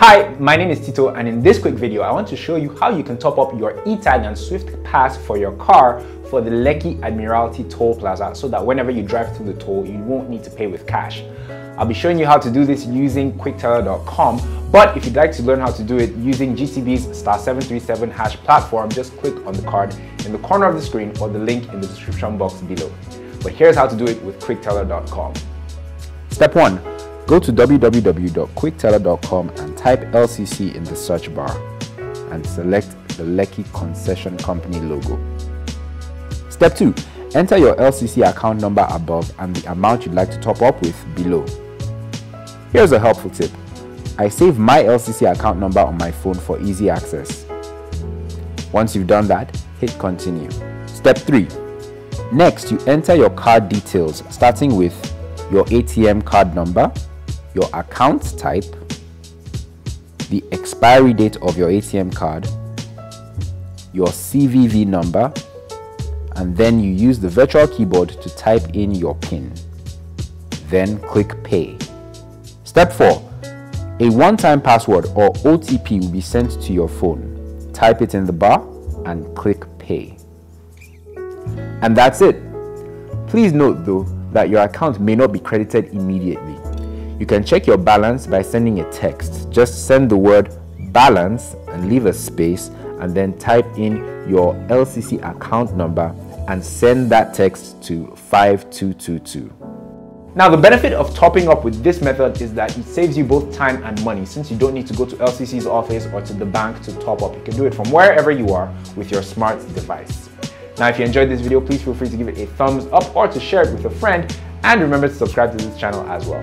Hi, my name is Tito and in this quick video I want to show you how you can top up your e-tag and Swift Pass for your car for the Lekki Admiralty Toll Plaza so that whenever you drive through the toll you won't need to pay with cash. I'll be showing you how to do this using quickteller.com but if you'd like to learn how to do it using GTB's star 737 hash platform just click on the card in the corner of the screen or the link in the description box below. But here's how to do it with quickteller.com. Step 1 Go to www.quickteller.com and type LCC in the search bar and select the Lekki Concession Company logo. Step 2. Enter your LCC account number above and the amount you'd like to top up with below. Here's a helpful tip. I save my LCC account number on my phone for easy access. Once you've done that, hit continue. Step 3. Next, you enter your card details starting with your ATM card number, your account type, the expiry date of your ATM card, your CVV number, and then you use the virtual keyboard to type in your PIN. Then click Pay. Step 4. A one-time password or OTP will be sent to your phone. Type it in the bar and click Pay. And that's it. Please note though that your account may not be credited immediately. You can check your balance by sending a text. Just send the word balance and leave a space and then type in your LCC account number and send that text to 5222. Now the benefit of topping up with this method is that it saves you both time and money since you don't need to go to LCC's office or to the bank to top up. You can do it from wherever you are with your smart device. Now if you enjoyed this video, please feel free to give it a thumbs up or to share it with a friend and remember to subscribe to this channel as well.